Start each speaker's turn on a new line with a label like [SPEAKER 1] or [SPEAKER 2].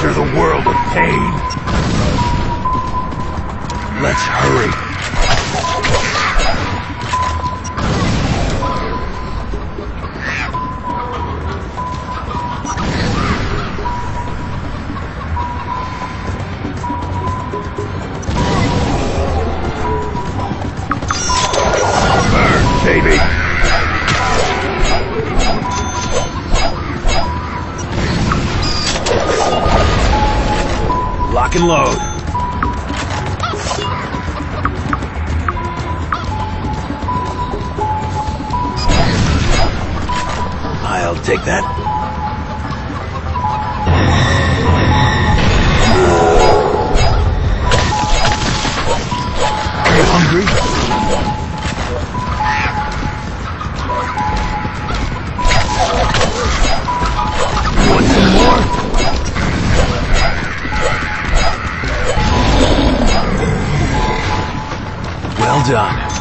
[SPEAKER 1] Enter the world of pain. Let's hurry. Lock and load. I'll take that. Well done.